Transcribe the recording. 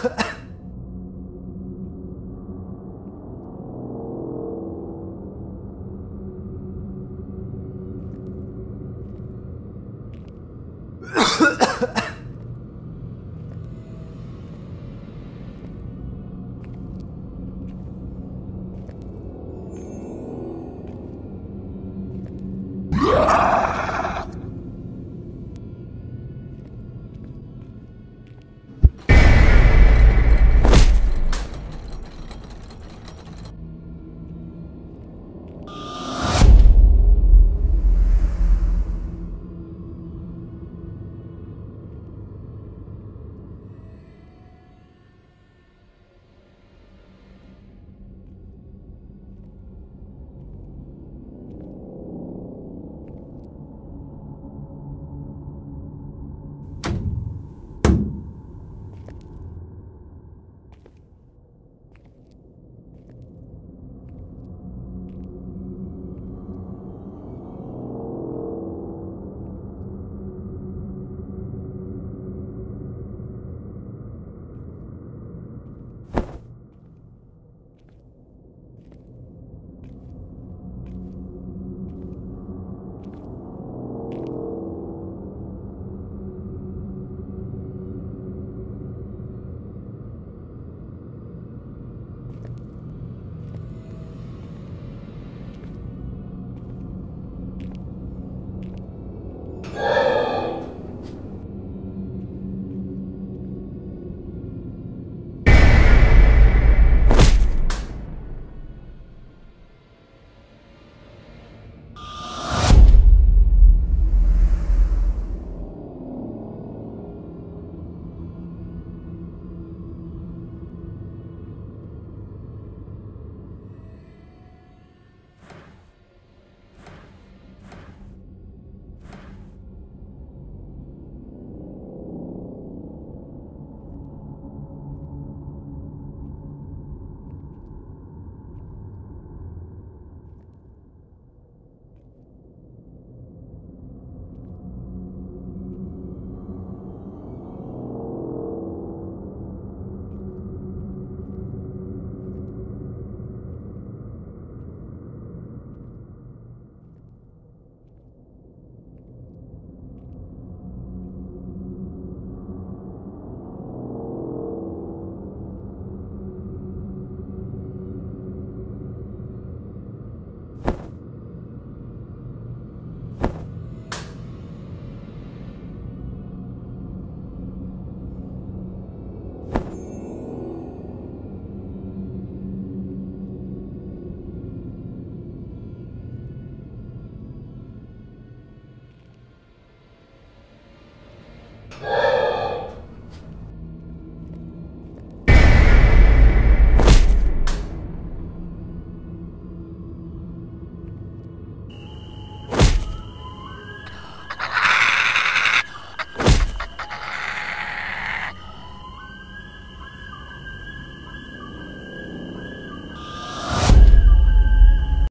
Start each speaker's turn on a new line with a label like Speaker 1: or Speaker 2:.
Speaker 1: Ha ha ha!